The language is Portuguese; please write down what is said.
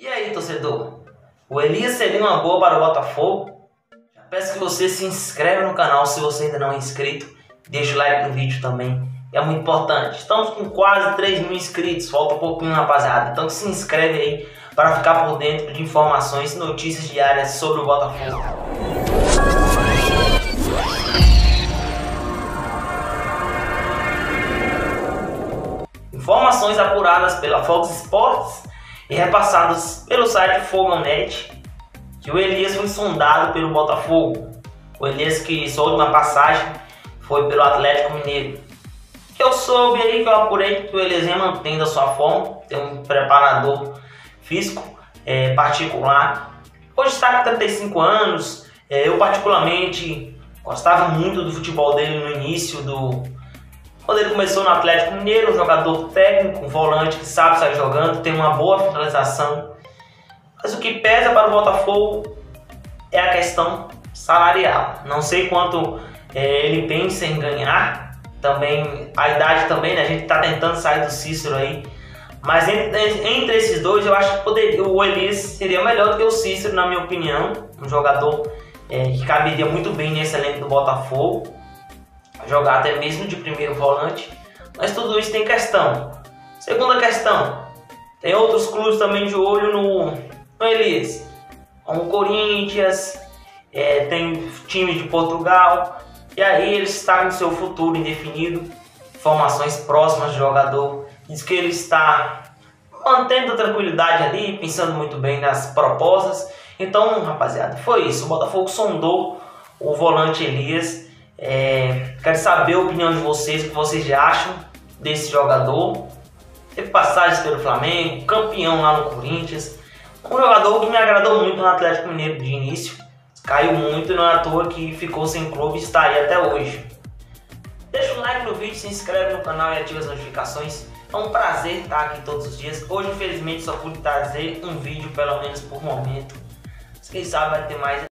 E aí, torcedor? O Elias seria uma boa para o Botafogo? Já peço que você se inscreva no canal se você ainda não é inscrito. Deixa o like no vídeo também, é muito importante. Estamos com quase 3 mil inscritos, falta um pouquinho, rapaziada. Então se inscreve aí para ficar por dentro de informações e notícias diárias sobre o Botafogo. Informações apuradas pela Fox Sports e repassados pelo site Fogonet que o Elias foi sondado pelo Botafogo. O Elias que sua última passagem foi pelo Atlético Mineiro. Eu soube aí que eu apurei que o Elias vem mantendo a sua forma, tem um preparador físico é, particular. Hoje está com 35 anos. É, eu particularmente gostava muito do futebol dele no início do quando ele começou no Atlético Mineiro, um jogador técnico, um volante que sabe sair jogando, tem uma boa finalização. Mas o que pesa para o Botafogo é a questão salarial. Não sei quanto é, ele pensa em ganhar. Também a idade também, né? A gente está tentando sair do Cícero aí. Mas entre, entre, esses dois, eu acho que poderia, o Elias seria melhor do que o Cícero, na minha opinião. Um jogador é, que caberia muito bem nesse elenco do Botafogo jogar até mesmo de primeiro volante. Mas tudo isso tem questão. Segunda questão, tem outros clubes também de olho no, no Elias. Como o Corinthians, é, tem time de Portugal. E aí ele está com seu futuro indefinido. Informações próximas do jogador. Diz que ele está mantendo a tranquilidade ali, pensando muito bem nas propostas. Então, rapaziada, foi isso. O Botafogo sondou o volante Elias é, quero saber a opinião de vocês, o que vocês acham desse jogador. Teve passagens pelo Flamengo, campeão lá no Corinthians. Um jogador que me agradou muito no Atlético Mineiro de início. Caiu muito não é à toa que ficou sem clube e está aí até hoje. Deixa um like no vídeo, se inscreve no canal e ativa as notificações. É um prazer estar aqui todos os dias. Hoje, infelizmente, só pude trazer um vídeo, pelo menos por momento. Quem sabe vai ter mais